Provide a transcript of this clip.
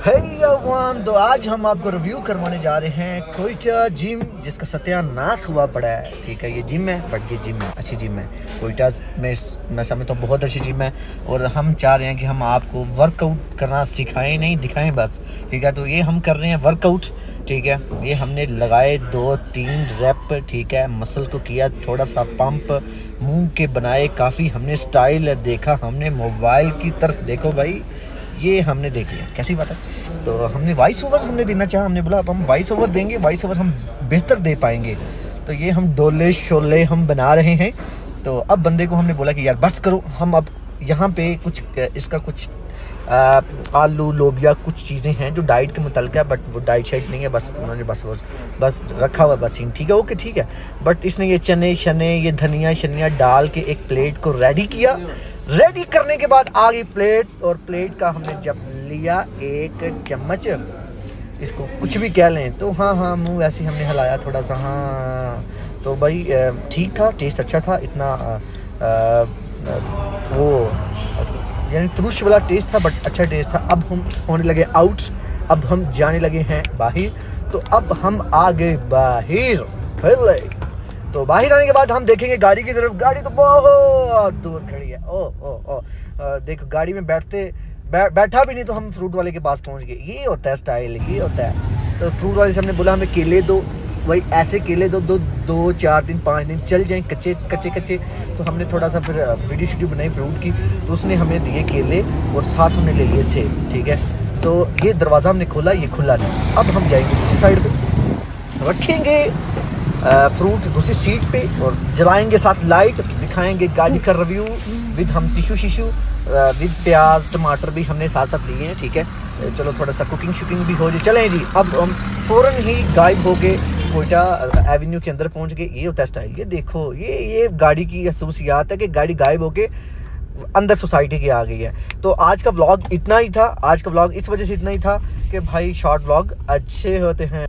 तो आज हम आपको रिव्यू करवाने जा रहे हैं कोयटा जिम जिसका सत्यानाश हुआ पड़ा है। ठीक है, ये जिम है बट ये जिम है। अच्छी जिम है। कोयटा में मैं समझता हूँ, बहुत अच्छी जिम है। और हम चाह रहे हैं कि हम आपको वर्कआउट करना सिखाएँ, नहीं दिखाएँ बस। ठीक है तो ये हम कर रहे हैं वर्कआउट ठीक है, ये हमने लगाए दो, तीन रैप ठीक है मसल को किया, थोड़ा सा पंप मुँह के बनाए, काफ़ी हमने स्टाइल देखा, हमने मोबाइल की तरफ़ देखो भाई। ये हमने देख लिया। कैसी बात है? तो हमने वॉइस ओवर हमने देना चाहा हमने बोला अब हम वॉइस ओवर देंगे वॉइस ओवर हम बेहतर दे पाएँगे। तो ये हम डोले शोले हम बना रहे हैं। तो अब बंदे को हमने बोला कि यार बस करो हम अब यहाँ पे कुछ इसका कुछ आ, आलू लोबिया कुछ चीज़ें हैं जो डाइट के मुतल है बट वो डाइट शाइट नहीं है बस उन्होंने बस वो बस रखा हुआ बस सीन ठीक है? ओके ठीक है। बट इसने ये चने शने ये धनिया शनिया डाल के एक प्लेट को रेडी किया। रेडी करने के बाद आ गई प्लेट और प्लेट का हमने जब लिया एक चम्मच इसको कुछ भी कह लें तो हाँ हाँ मुँह ऐसे हमने हिलाया थोड़ा सा हाँ। तो भाई ठीक था टेस्ट अच्छा था इतना आ, आ, वो यानी तुरुष वाला टेस्ट था बट अच्छा टेस्ट था। अब हम होने लगे आउट अब हम जाने लगे हैं बाहर। तो अब हम आ गए बाहर तो बाहर आने के बाद हम देखेंगे गाड़ी की तरफ़। गाड़ी तो बहुत दूर खड़ी है। ओ ओ ओ। देखो गाड़ी में बैठते बै, बैठा भी नहीं तो हम फ्रूट वाले के पास पहुँच गए। ये होता है स्टाइल ये होता है। तो फ्रूट वाले से हमने बोला हमें केले दो। वही ऐसे केले दो दो दो चार दिन पाँच दिन चल जाएँ कच्चे कच्चे कच्चे। तो हमने थोड़ा सा फिर वीडियो शीडियो बनाई फ्रूट की। तो उसने हमें दिए केले और साथ हमने ले लिए सेब ठीक है? तो ये दरवाज़ा हमने खोला ये खुला नहीं। अब हम जाएँगे दूसरी साइड पर रखेंगे। फ्रूट दूसरी सीट पे और जलाएँगे साथ लाइट दिखाएँगे गाड़ी का रिव्यू विद हम टिशू शिशु विद प्याज, टमाटर भी हमने साथ साथ लिए हैं, ठीक है? चलो थोड़ा सा कुकिंग शुकिंग भी हो जाए। चलें जी, अब हम फ़ौरन ही गायब हो गए, कोयटा एवेन्यू के अंदर पहुँच गए। ये होता स्टाइल ये देखो, ये ये गाड़ी की खसूसियात है कि गाड़ी गायब होके अंदर सोसाइटी की आ गई है। तो आज का व्लॉग इतना ही था, आज का व्लॉग इस वजह से इतना ही था कि भाई शॉर्ट व्लॉग अच्छे होते हैं।